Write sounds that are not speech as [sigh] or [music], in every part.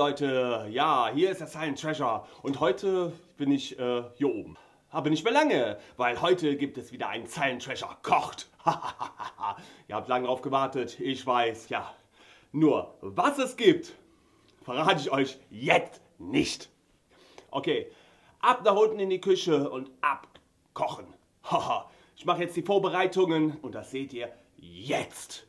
Leute. Ja, hier ist der Silent Treasure und heute bin ich äh, hier oben. Aber nicht mehr lange, weil heute gibt es wieder einen Silent Treasure kocht. [laughs] Ihr habt lange drauf gewartet, ich weiß, ja. Nur, was es gibt, verrate ich euch jetzt nicht. Okay, ab nach unten in die Küche und abkochen. [laughs] ich mache jetzt die Vorbereitungen und das seht ihr jetzt.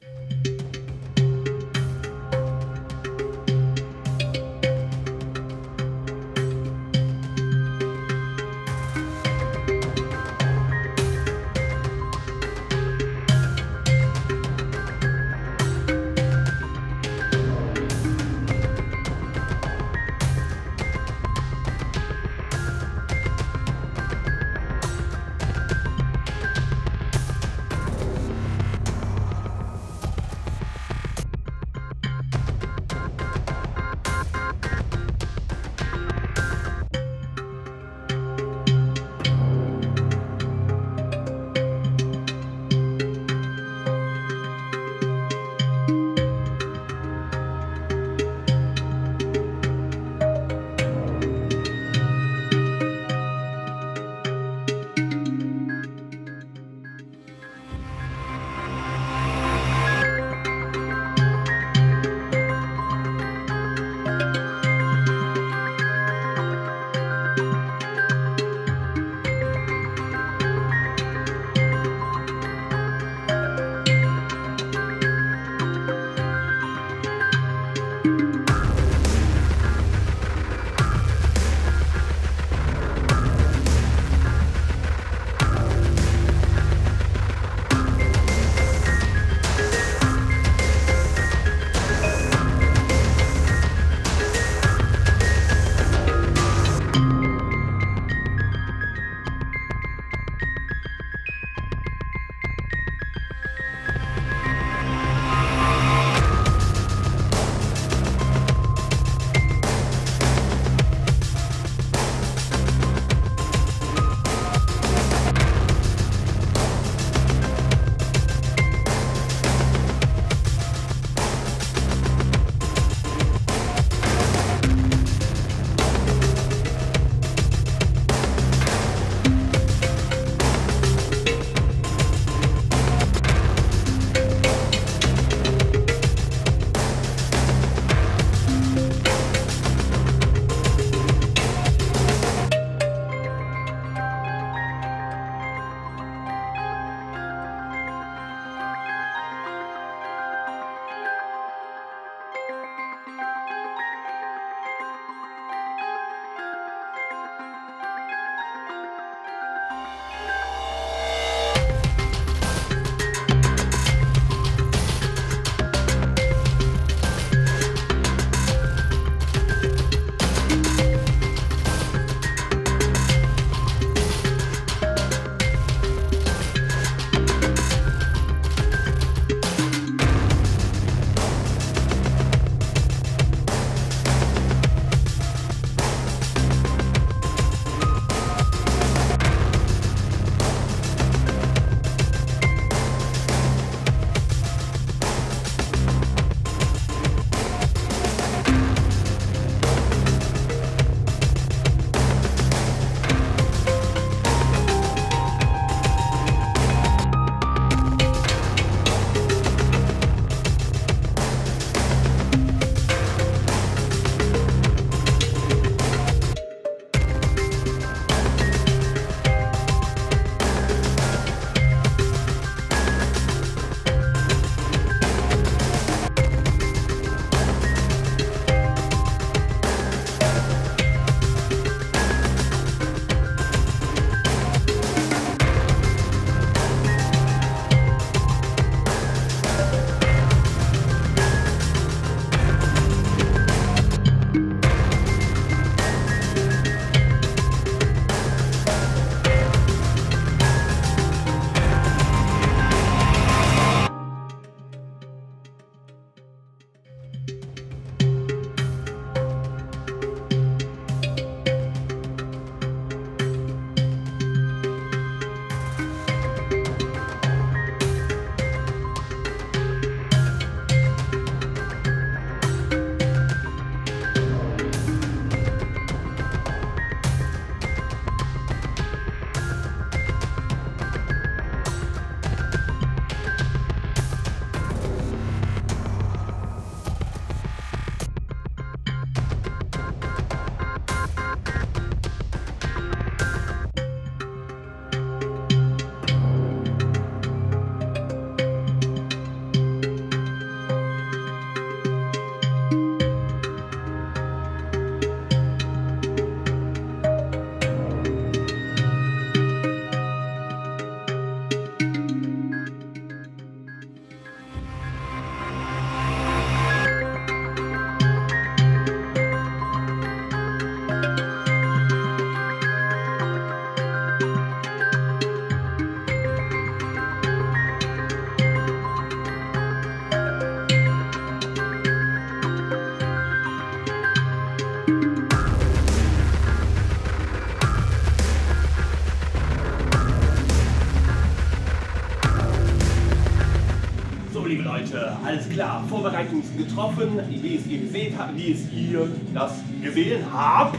Vorbereitungen sind getroffen, wie es ihr gesehen habt, wie es ihr das gesehen habt.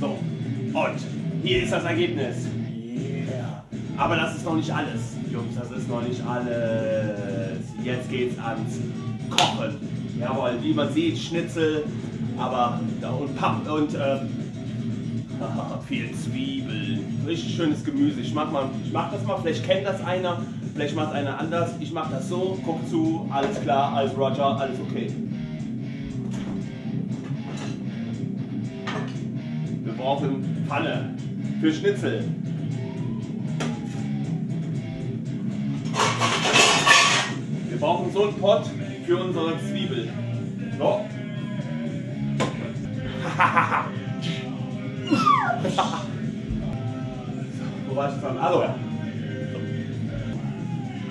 So, und hier ist das Ergebnis. Yeah. Aber das ist noch nicht alles, Jungs, das ist noch nicht alles. Jetzt geht's ans Kochen. Jawohl, wie man sieht, Schnitzel, aber und Papp und äh, [laughs] viel Zwiebeln. Richtig schönes Gemüse. Ich mach, mal, ich mach das mal, vielleicht kennt das einer, vielleicht macht einer anders. Ich mach das so, guck zu, alles klar, alles Roger, alles okay. Wir brauchen Pfanne für Schnitzel. Wir brauchen so einen Pott für unsere Zwiebeln. [laughs] So. Wo war ich dran? Also ja.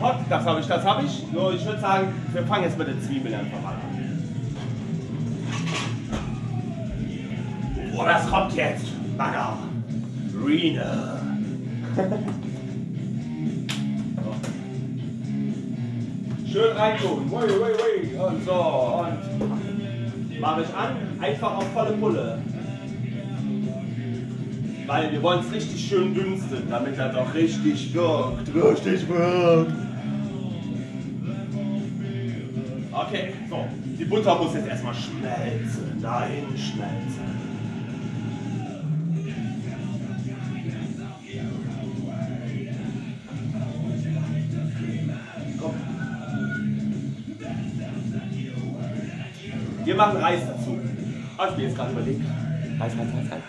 Hot, das habe ich, das habe ich. Nur ich würde sagen, wir fangen jetzt mit den Zwiebeln einfach mal an. Oh, das kommt jetzt. Bagger. Rene. [laughs] Schön reintun. Wei, wei, wei. Und so. Und mache ich an. Einfach auf volle Pulle. Weil wir wollen es richtig schön dünsten, damit das auch richtig wirkt. Richtig wirkt. Okay, so. Die Butter muss jetzt erstmal schmelzen. Nein, schmelzen. Komm. Wir machen Reis dazu. Hab ich mir jetzt gerade überlegt. Reis, Reis, Reis, Reis.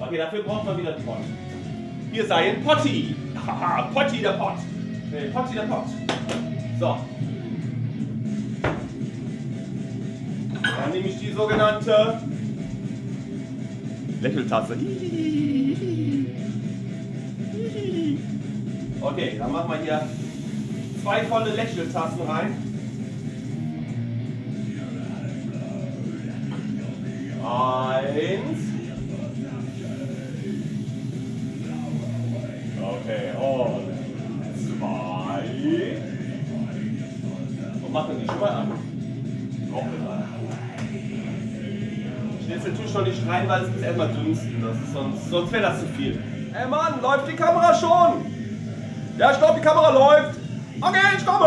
Okay, dafür braucht man wieder einen Pott. Hier sei ein Potti. Haha, [laughs] Potti der Pott. Nee, Potti der Pott. So. Die sogenannte Lächeltasse. Okay, dann machen wir hier zwei volle Lächeltassen rein. Eins. Okay, und zwei. Und machen die schon mal an. Tue ich noch nicht rein, weil es muss erstmal dünsten. Das ist sonst sonst wäre das zu viel. Ey Mann, läuft die Kamera schon? Ja, ich glaube, die Kamera läuft. Okay, ich komme.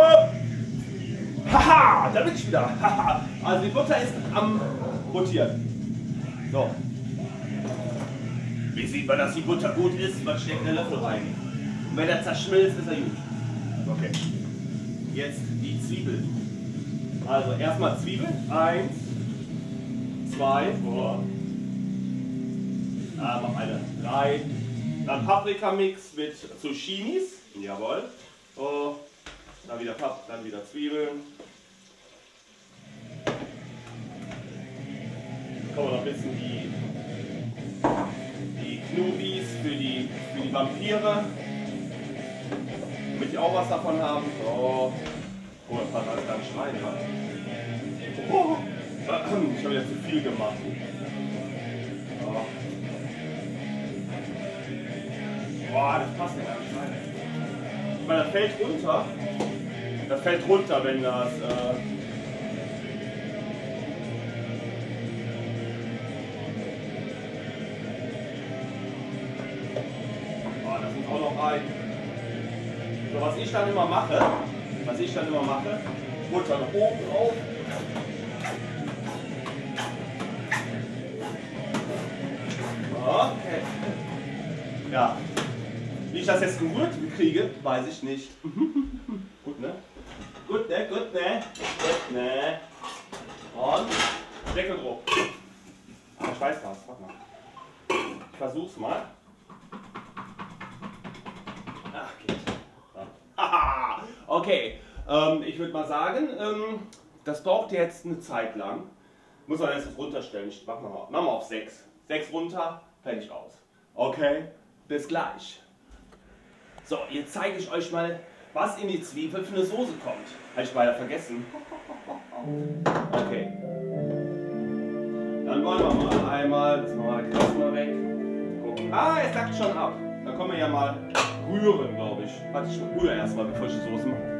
Haha, da bin ich wieder. Haha. also die Butter ist am rotieren. So. Wie sieht man, dass die Butter gut ist? Man steckt einen Löffel rein. Und wenn er zerschmilzt, ist er gut. Okay. Jetzt die Zwiebeln. Also erstmal Zwiebeln. Eins, zwei, oh. ah, noch eine. Drei. Dann Paprikamix mit Zucchinis. Jawohl. Oh. Dann wieder Pap, dann wieder Zwiebeln. Kommen noch ein bisschen die, die Knubis für die, für die Vampire. Damit die auch was davon haben. So. Oh, das passt alles rein. Mann. Oh. Ich habe jetzt zu viel gemacht. Boah, das passt nicht rein. Ich meine, das fällt runter. Das fällt runter, wenn das. Äh das muss auch noch rein. So, was ich dann immer mache, was ich dann immer mache, Butter nach oben drauf. Kriege, weiß ich nicht. [laughs] gut, ne? Gut, ne? Gut, ne? Gut, ne? Und Deckel drauf. Ah, ich weiß was. Warte mal. Ich versuch's mal. Ach, geht. Haha. okay. Ähm, ich würde mal sagen, ähm, das braucht jetzt eine Zeit lang. Muss man jetzt runterstellen. Ich mach mal, mach mal auf 6. 6 runter, fertig aus. Okay, bis gleich. So, jetzt zeige ich euch mal, was in die Zwiebel für eine Soße kommt. Habe ich leider vergessen. Okay. Dann wollen wir mal einmal, das machen wir mal das mal weg. Gucken. Ah, es sackt schon ab. Dann können wir ja mal rühren, glaube ich. Warte, ich rühre erstmal, bevor ich die Soße mache.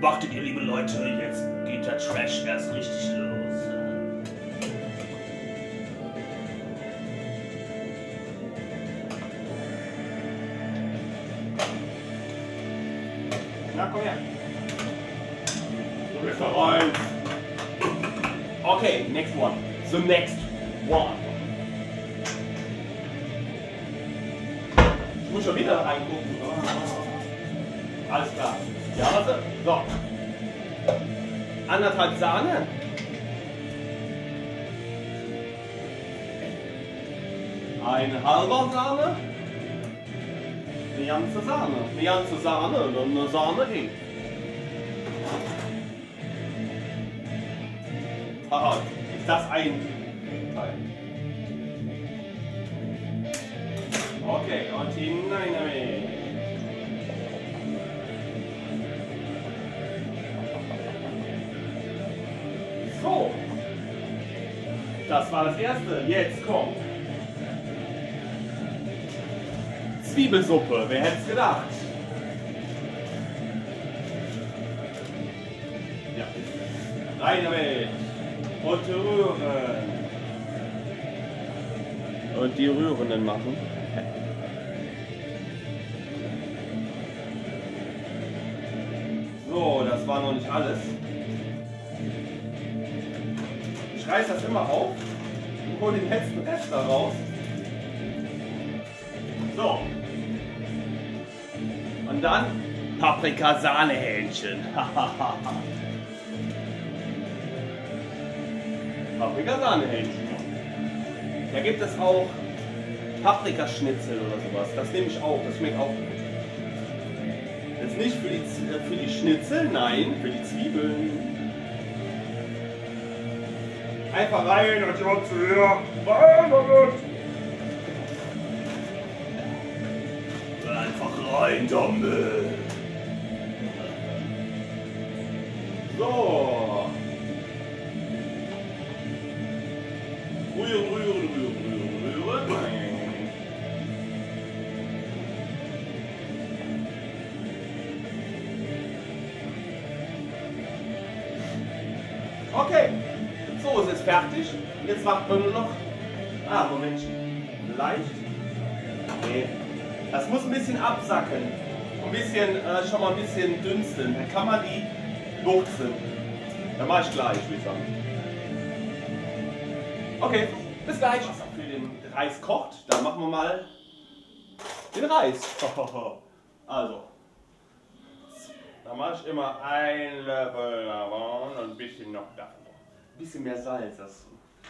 Wartet ihr, liebe Leute, jetzt geht der Na, komm her. Du bist rein. Okay, next one. The next one. Ich muss schon wieder reingucken. Alles klar. Ja, warte. So. Anderthalb Sahne. Ein halber Sahne. Eine ganze Sahne. Eine ganze Sahne. Eine Sahne hin. Haha, ist das ein Teil? Okay, und hinein damit. So. Das war das erste. Jetzt kommt Zwiebelsuppe. Wer hätte es gedacht? Ja. Rein damit. Und rühren. Und die Rührenden machen. So, das war noch nicht alles. Ich reiß das immer auf und hole den letzten Rest da raus. So. Dann Paprika-Sahnehähnchen. [laughs] Paprika-Sahnehähnchen. Da gibt es auch Paprikaschnitzel oder sowas. Das nehme ich auch. Das schmeckt auch gut. Ist nicht für die, äh, für die Schnitzel, nein, für die Zwiebeln. Einfach rein und schon zu Rein damit. So. Rühren, rühren, rühren, rühren, rühren. Okay, so es ist fertig. Jetzt macht man nur noch. Ah, Momentchen. Leicht. Das muss ein bisschen absacken. Ein bisschen, äh, schon mal ein bisschen dünsten. Dann kann man die lutschen. Dann mache ich gleich, würde ich sagen. Okay, bis gleich. Was für den Reis kocht, dann machen wir mal den Reis. [laughs] Also, da mache ich immer ein Löffel davon und ein bisschen noch davon. Ein bisschen mehr Salz. Das,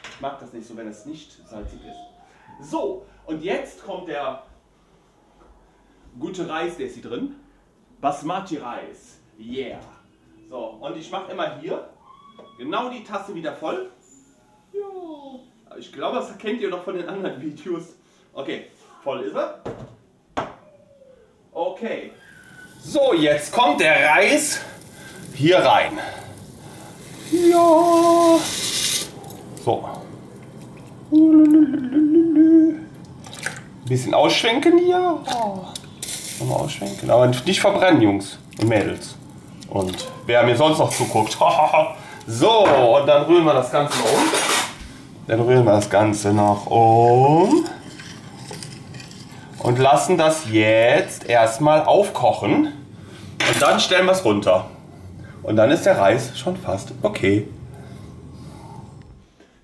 ich mag das nicht so, wenn es nicht salzig ist. So, und jetzt kommt der gute Reis, der ist hier drin. Basmati-Reis. Yeah. So, und ich mache immer hier genau die Tasse wieder voll. Ja. Ich glaube, das kennt ihr noch von den anderen Videos. Okay, voll ist er. Okay. So, jetzt kommt der Reis hier rein. Ja. So. Bisschen ausschwenken hier. Nochmal ausschwenken. Aber nicht verbrennen, Jungs und Mädels. Und wer mir sonst noch zuguckt. [laughs] so, und dann rühren wir das Ganze noch um. Dann rühren wir das Ganze noch um. Und lassen das jetzt erstmal aufkochen. Und dann stellen wir es runter. Und dann ist der Reis schon fast okay.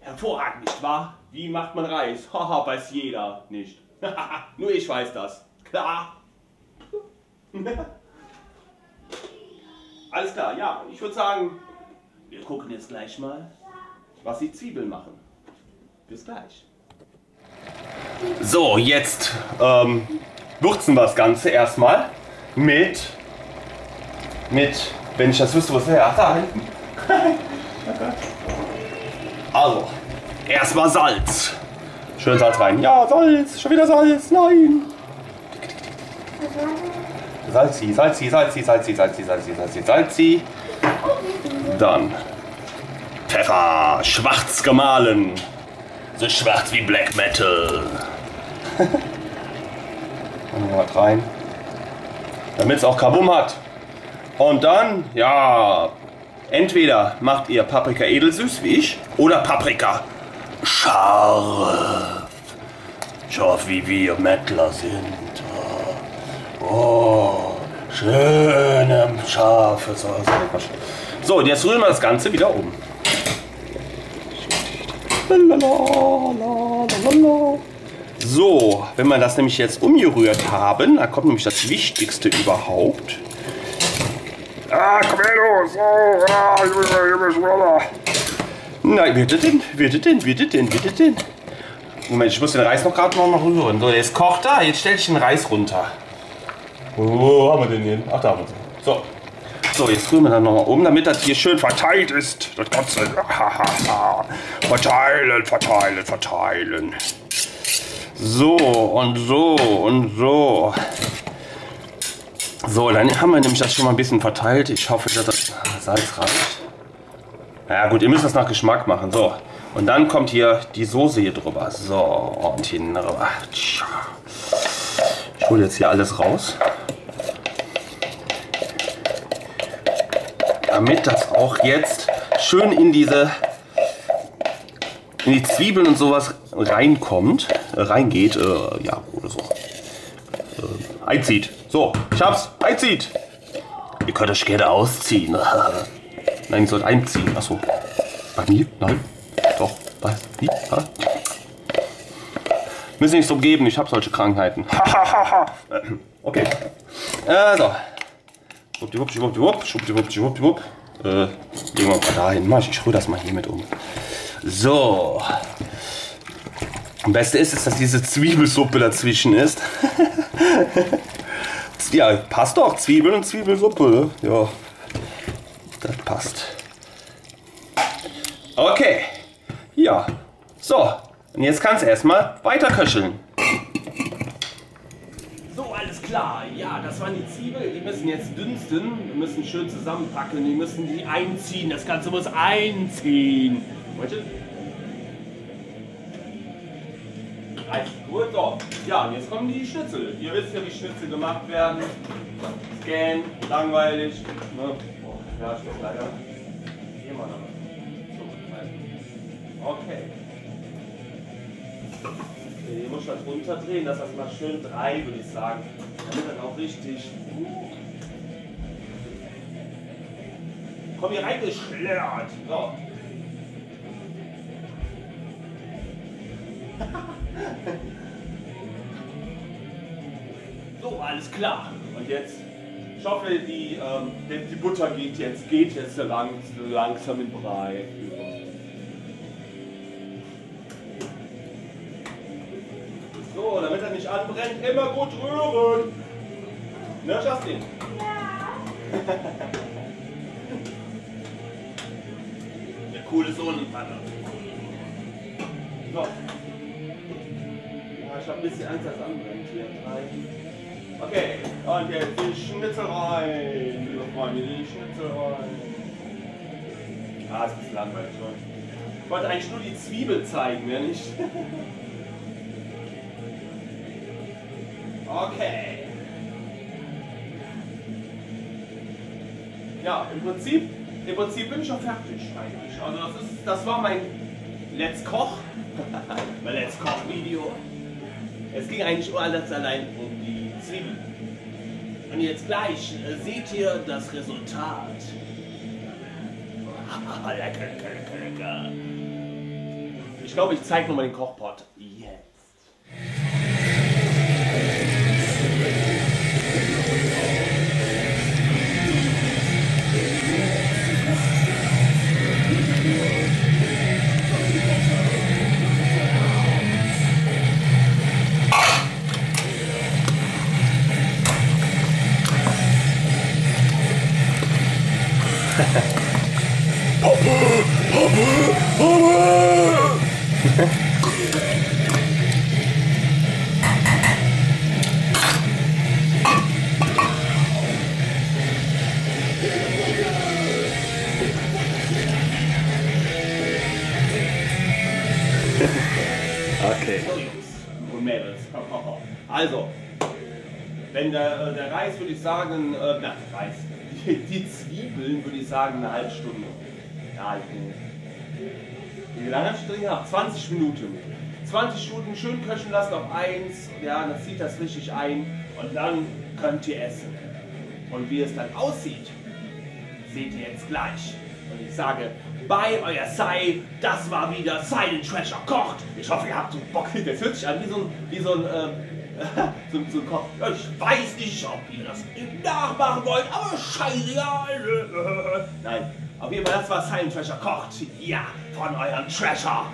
Hervorragend, nicht wahr? Wie macht man Reis? [laughs] Haha, weiß jeder nicht. [laughs] Nur ich weiß das. Klar. [laughs] Alles klar, ja. Ich würde sagen, wir gucken jetzt gleich mal, was die Zwiebeln machen. Bis gleich. So, jetzt ähm, würzen wir das Ganze erstmal mit, mit, wenn ich das wüsste, was her, ach da hinten. also, erstmal Salz. Schön Salz rein. Ja, Salz, schon wieder Salz, nein. Salzi, salzi, salzi, salzi, salzi, salzi, salzi, salzi. Dann Pfeffer, schwarz gemahlen. So schwarz wie Black Metal. [laughs] Und was rein. Damit es auch Kabum hat. Und dann, ja, entweder macht ihr Paprika edelsüß wie ich oder Paprika scharf. Scharf wie wir Mettler sind. Oh, schöne scharfe Sauce. So, und jetzt rühren wir das Ganze wieder um. So, wenn wir das nämlich jetzt umgerührt haben, da kommt nämlich das Wichtigste überhaupt. Ah, komm her, los! Oh, ah, ich bin, ich bin. Nein, es denn? Wird es denn? Es denn? Moment, ich muss den Reis noch gerade noch mal rühren. So, jetzt kocht er, jetzt stelle ich den Reis runter. Wo haben wir den hin? Ach, da haben wir den. So. So, jetzt rühren wir dann nochmal um, damit das hier schön verteilt ist. Das Ganze. verteilen, verteilen, verteilen. So und so und so. So, dann haben wir nämlich das schon mal ein bisschen verteilt. Ich hoffe, dass das Salz reicht. Ja gut, ihr müsst das nach Geschmack machen. So, und dann kommt hier die Soße hier drüber. So, und hier drüber. Ich hole jetzt hier alles raus. Damit das auch jetzt schön in diese in die Zwiebeln und sowas reinkommt, äh, reingeht, äh, ja, oder so. Äh, einzieht. So, ich hab's. Einzieht. Ihr könnt euch gerne ausziehen. [laughs] Nein, ihr sollt einziehen. Achso. Bei mir? Nein. Doch. Bei mir? Ha? Müssen nichts umgeben, ich habe solche Krankheiten. [laughs] okay. Also. Schwuppdiwupp, schwuppdiwupp, schwuppdiwupp, schwuppdiwupp. Äh, legen wir mal dahin. Ich rühre das mal hier mit um. So. Am besten ist es, dass diese Zwiebelsuppe dazwischen ist. [laughs] ja, passt doch. Zwiebeln und Zwiebelsuppe. Ja, das passt. Okay. Ja. So. Und jetzt kannst du erstmal weiter köcheln. So, klar. Ja, das waren die Zwiebeln. Die müssen jetzt dünsten. Wir müssen schön zusammenpacken. Die müssen die einziehen. Das Ganze muss einziehen. Reicht gut, so. Ja, und jetzt kommen die Schnitzel. Ihr wisst ja, wie Schnitzel gemacht werden. Scan, langweilig. Ne? Oh, ja, muss leider. Immer noch. Okay. Okay. Ich muss das runterdrehen, dass das mal schön drei, würde ich sagen. Damit das auch richtig. Komm hier reingeschlört. So. [laughs] So, alles klar. Und jetzt, ich hoffe, die, ähm, die Butter geht jetzt, geht jetzt so lang, langsam in Brei. So, anbrennt, immer gut rühren. Ne, Justin? Ja. Der coole Sohnenvater. So ich habe ein bisschen Angst, dass es anbrennt hier. Drei. Okay, und jetzt die Schnitzel rein. Liebe Freunde, die Schnitzel rein. Ah, ist ein bisschen langweilig schon. Ich wollte eigentlich nur die Zwiebel zeigen, mehr nicht. [laughs] okay. Ja, im Prinzip, im Prinzip bin ich schon fertig eigentlich. Also das, ist, das war mein Let's Koch, [laughs] mein Let's Koch Video. Es ging eigentlich alles allein um die Zwiebeln. Und jetzt gleich äh, seht ihr das Resultat. [laughs] lecker, lecker, lecker. Ich glaube, ich zeige nochmal den Kochpot. Jetzt. Eine halbe Stunde. Ja, ich bin. Wie lange habe ich drin gehabt? 20 Minuten. 20 Minuten schön köchen lassen auf 1. Ja, dann zieht das richtig ein. Und dann könnt ihr essen. Und wie es dann aussieht, seht ihr jetzt gleich. Und ich sage, bei euer Sei, das war wieder Silent Treasure kocht. Ich hoffe, ihr habt so Bock. Das hört sich an wie so ein, wie so ein, ähm, [laughs] ein Koch. Ja, ich weiß nicht, ob ihr das nachmachen wollt, aber scheißegal. [laughs] Nein, auf jeden Fall, das war Silent Treasure kocht. Ja, von eurem Treasure.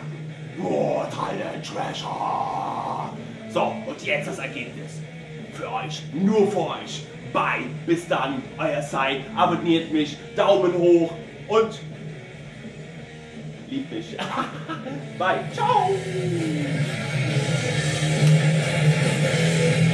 Boah, Silent Treasure. So, und jetzt das Ergebnis. Für euch, nur für euch. Bye, bis dann, euer Sei. Abonniert mich, Daumen hoch und liebt mich. [laughs] Bye, ciao. Yeah.